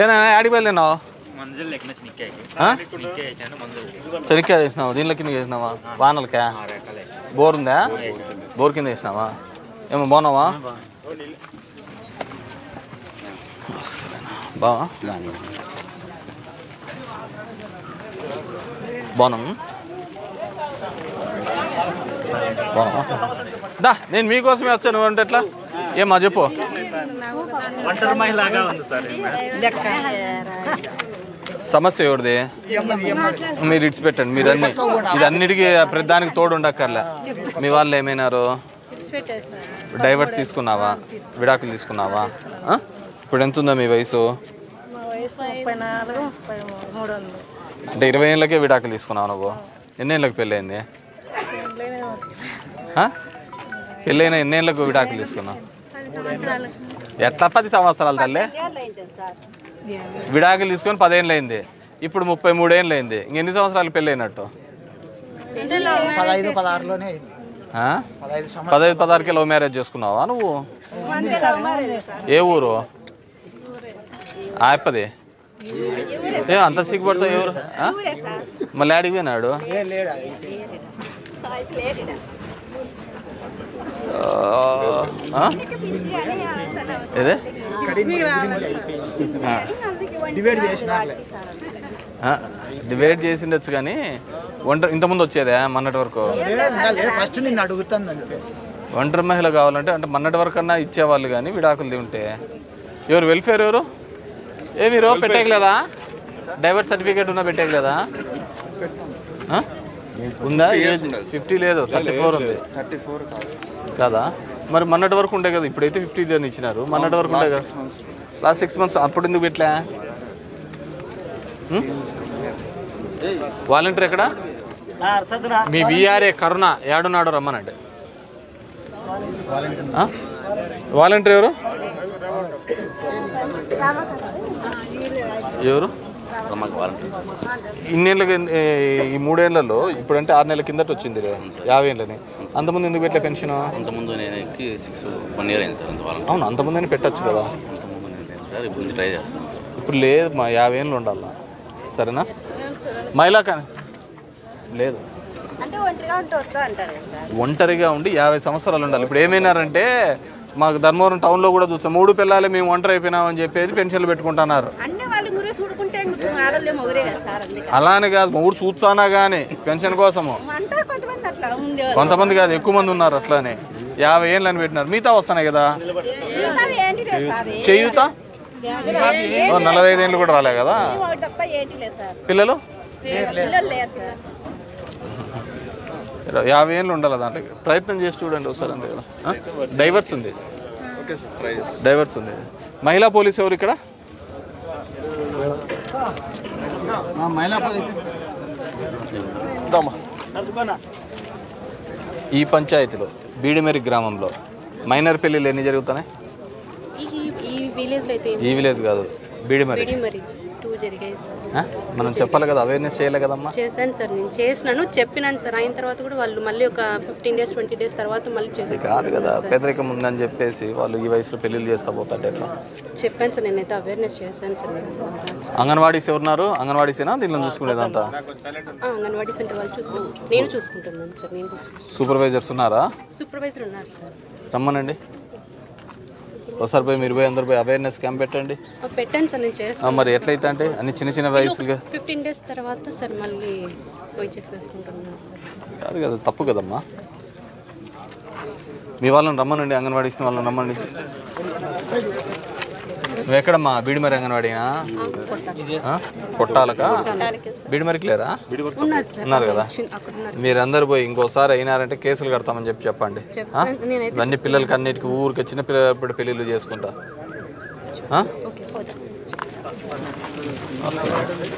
ఏనా ఆడికి వెళ్ళినావు మంజులు ఎక్కిన నిక్కాకి ఆ? నిక్కే వేసినాను మంజులు చెనిక్కా వేసినావు? దీనిలో కింద వేసినావా? వానలకా. బోర్ ఉందా? బోర్ కింద వేసినావా? ఏమో బాగున్నావా? బావా బాగున్నాం. బాగున్నావా? దా నేను మీకోసమే వచ్చాను. అంటే ఎట్లా? ఏమా చెప్పు. సమస్య ఎవరిది? మీరు ఇడిచి పెట్టండి మీరు అన్ని. ఇది అన్నిటికీ ప్రతిదానికి తోడు ఉండక్కర్లే. మీ వాళ్ళు ఏమైనారు? డైవర్స్ తీసుకున్నావా? విడాకులు తీసుకున్నావా? ఇప్పుడు ఎంత ఉందా మీ వయసు? అంటే ఇరవై ఏళ్ళకే విడాకులు తీసుకున్నావు నువ్వు? ఎన్ని ఏళ్ళకి పెళ్ళయింది? పెళ్ళైన ఎన్ని ఏళ్ళకు విడాకులు తీసుకున్నావు? ఎట్లా? పది సంవత్సరాలు తల్లే. విడాకులు తీసుకొని పదేళ్ళు అయింది ఇప్పుడు ముప్పై మూడేళ్ళు అయింది ఇంకెన్ని సంవత్సరాలు పెళ్ళైనట్టు? పదహైదు పదహారులోనే అయింది. ఆ? పదహైదు పదహారుకి లవ్ మ్యారేజ్ చేసుకున్నావా నువ్వు? ఏ ఊరు? ఆయప్పది ఏ అంత సిగ్గుపడతావు ఎవరు? మళ్ళీ ఆడికి పోయినాడు? ఏ లేడా? ఆ? ఏదే. డివైడ్ డివైడ్ చేసిండొచ్చు కానీ ఒంటరి ఇంతకుముందు వచ్చేదే మొన్నటి వరకు. ఫస్ట్ నిన్ను అడుగుతాను ఒంటరి మహిళ కావాలంటే అంటే మొన్నటి వరకు అన్నా ఇచ్చేవాళ్ళు కానీ విడాకులు ఉంటే. ఎవరు వెల్ఫేర్ ఎవరు? ఏ మీరు పెట్టేయలేదా డైవర్స్ సర్టిఫికేట్ ఉన్నా పెట్టేయలేదా? ఉందా? ఫిఫ్టీ లేదు థర్టీ ఫోర్ ఉంది. థర్టీ ఫోర్ కాదు. కాదా? మరి మొన్నటి వరకు ఉండే కదా ఇప్పుడైతే ఫిఫ్టీ అని ఇచ్చినారు. మొన్నటి వరకు ఉండే కదా. లాస్ట్ సిక్స్ మంత్స్ అప్పుడు ఎందుకు పెట్టలే? వాలంటీర్ ఎక్కడ? మీ బీఆర్ఏ కరుణ ఏడున్నాడు రమ్మనండి. వాలంటీర్ ఎవరు? ఎవరు? ఇన్నేళ్ళకి ఈ మూడేళ్ళలో ఇప్పుడంటే ఆరు నెలల కిందట వచ్చింది రే, యాభై ఏళ్ళని. అంతకుముందు ఎందుకు పెట్టలే పెన్షన్? అంతకుముందు నేను ఎక్కి సిక్స్ వన్ ఇయర్ అయింది సార్ అవును? అంతకుముందు పెట్టచ్చు కదా. సార్ ఇప్పుడు ట్రై చేస్తాను ఇప్పుడు లేదు మా యాభై ఏళ్ళు ఉండాలా? సరేనా? మహిళా కానీ లేదు. అంటే ఒంటరిగా ఉండి యాభై సంవత్సరాలు ఉండాలి. ఇప్పుడు ఏమైనారంటే మాకు ధర్మవరం టౌన్లో కూడా చూస్తాం మూడు పిల్లలే మేము ఒంటరి అయిపోయినామని చెప్పేసి పెన్షన్లు పెట్టుకుంటున్నారు. అలానే కాదు మూడు చూస్తానా కానీ పెన్షన్ కోసము. కొంతమంది కాదు ఎక్కువ మంది ఉన్నారు అట్లానే. యాభై ఏళ్ళు అని పెట్టినారు. మిగతా వస్తున్నాయి కదా? చేయుతా? నలభై ఐదు ఏళ్ళు కూడా రాలే కదా? పిల్లలు? యాభై ఏళ్ళు ఉండాలి దాంట్లో. ప్రయత్నం చేసి చూడండి ఒకసారి అంతే కదా? డైవర్స్ ఉంది. డైవర్స్ ఉంది. మహిళా పోలీస్ ఎవరు ఇక్కడ? ఈ పంచాయతీలో బీడిమెరి గ్రామంలో మైనర్ పెళ్ళిళ్ళు ఎన్ని జరుగుతున్నాయి? ఈ విలేజ్ కాదు బీడిమెరి. జరిగాయి సార్. ఆ? మనం చెప్పాలి కదా అవేర్నెస్ చేయాలి కదమ్మా? చేశాను సార్ నేను చేసినాను చెప్పినాను సార్. అయిన తర్వాత కూడా వాళ్ళు మళ్ళీ ఒక ఫిఫ్టీన్ డేస్ ట్వంటీ డేస్ తర్వాత మళ్ళీ చేసేసి కాదు కదా పేదరికం ఉందని చెప్పేసి వాళ్ళు ఈ వయసులో పెళ్ళిళ్ళు చేస్తా పోతాడు ఎట్లా? చెప్పాను సార్ నేనైతే అవేర్నెస్ చేశాను సార్. అంగన్వాడీస్ ఎవరున్నారు? అంగన్వాడీసేనా? దీనిలో చూసుకునేదంతా? ఆ, అంగన్వాడీ సెంటర్ వాళ్ళు చూసు నేను చూసుకుంటున్నాను సార్ నేను. సూపర్వైజర్స్ ఉన్నారా? సూపర్వైజర్ ఉన్నారు సార్. రమ్మనండి. ఒకసారి పోయి మీరు పోయి అందరు పోయి అవేర్నెస్ క్యాంప్ పెట్టండి. సార్ నేను చేస్తాను మరి ఎట్లయితే అంటే అన్ని చిన్న చిన్న వయసులుగా. ఫిఫ్టీన్ డేస్ తర్వాత సార్ మళ్ళీ పోయి చెక్ చేసుకుంటున్నాను సార్. కాదు కదా తప్పు కదమ్మా. మీ వాళ్ళని రమ్మనండి అంగన్వాడీ ఇచ్చిన వాళ్ళని రమ్మండి నువ్వు ఎక్కడమ్మా? బీడిమరి అంగన్వాడీనా? కొట్టాలకా? బీడిమరికి లేరా? ఉన్నారు కదా. మీరందరూ పోయి ఇంకోసారి అయినారంటే కేసులు కడతామని చెప్పి చెప్పండి. అన్ని పిల్లలకి అన్నిటికీ ఊరికి చిన్న పిల్లలు పెళ్ళిళ్ళు చేసుకుంటా.